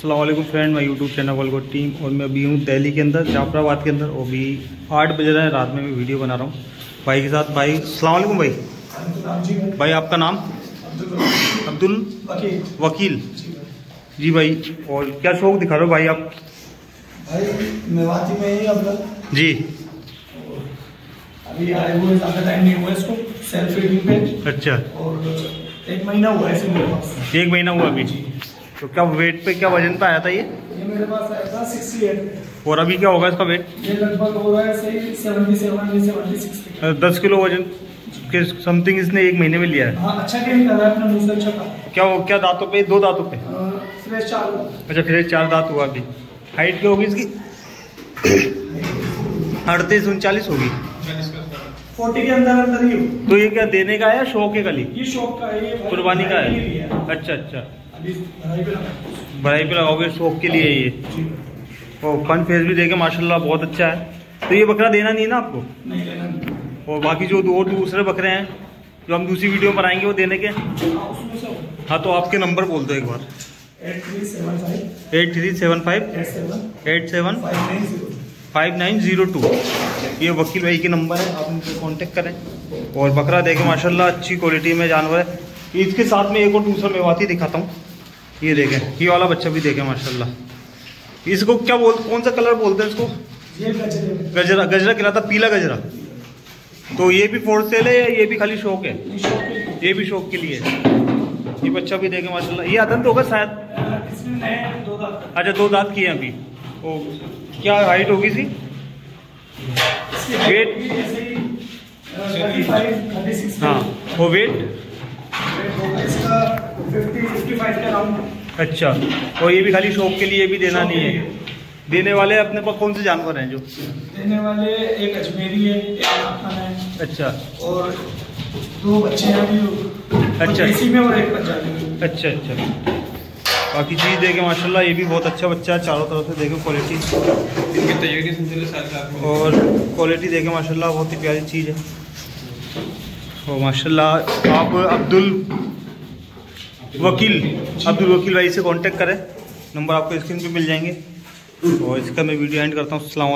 अल्लाम friend मैं YouTube channel वलगो team और मैं अभी हूँ दिल्ली के अंदर जाफराबाद के अंदर और भी आठ बजे रहे रात में मैं वीडियो बना रहा हूँ। भाई के साथ भाई अलैक्म भाई। भाई आपका नाम? अब्दुल वकील। जी भाई और क्या शौक दिखा रहे हो भाई आप? भाई में ही अपना जी। अभी आए हुए ज़्यादा टाइम नहीं हुआ इसको सेल्फ रीडिंग पे। अच्छा। और एक महीना हुआ है एक महीना हुआ अभी। तो क्या वेट पे क्या वज़न पे आया था ये? ये मेरे पास आया था सिक्सटी एट और अभी क्या होगा इसका वेट ये लगभग हो रहा है सही सेवेंटी सेवन सेवेंटी सिक्स दस किलो वज़न के समथिंग इसने एक महीने में लिया है। हाँ अच्छा गेम कर रहा है अपना मुँह से अच्छा क्या वो क्या दांतों पे? दो दांतों पे। फ्रेश चालू अच्छा फिर चार दांत हुआ अभी। हाइट क्या होगी इसकी? अड़तीस उनचालीस होगी। फोर्टी के अंदर अंदर ही तो ये क्या देने का है या शौक है खाली? ये शौक का है कुर्बानी का है। अच्छा अच्छा। बढ़ाई पे लगाओगे शौक के लिए ये। और फन फेस भी देखे माशाल्लाह बहुत अच्छा है। तो ये बकरा देना नहीं है ना आपको? नहीं लेना नहीं। और बाकी जो दो दूसरे बकरे हैं जो हम दूसरी वीडियो पर आएँगे वो देने के? हाँ, हाँ तो आपके नंबर बोल दो एक बार। Eight three seven five. Eight seven nine zero five nine zero two. ये वकील भाई के नंबर है आप उनसे कांटेक्ट करें। और बकरा देखें माशाल्लाह अच्छी क्वालिटी में जानवर है। इसके साथ में एक और दूसरा मेवाती दिखाता हूँ। ये देखें ये वाला बच्चा भी देखें माशाल्लाह। इसको क्या बोल कौन सा कलर बोलते हैं इसको? ये गजरे। गजरा खिलाता पीला गजरा। तो ये भी फोर सेल है या ये भी खाली शौक है? ये भी शौक के लिए। ये बच्चा भी देखें माशाल्लाह। ये अदंत होगा शायद? अच्छा दो दांत किए अभी। ओ क्या हाइट होगी सी ऐसे ही वो वेट इसका फाइव के अराउंड अच्छा और ये भी खाली शौक के लिए भी देना नहीं है। देने वाले अपने पास कौन से जानवर हैं जो? देने वाले एक अजमेरी है एक है। अच्छा। और दो बच्चे हैं अभी। अच्छा। इसी में और एक पंजाबी अच्छा अच्छा। बाकी चीज़ देखे माशाल्लाह ये भी बहुत अच्छा बच्चा है चारों तरफ़ से देखे क्वालिटी इनकी तैयारी और क्वालिटी देखे माशाल्लाह बहुत ही प्यारी चीज़ है। और माशाल्लाह आप अब्दुल वकील, अब्दुल वकील भाई से कांटेक्ट करें। नंबर आपको स्क्रीन पे मिल जाएँगे। और इसका मैं वीडियो एंड करता हूँ। अल्लाम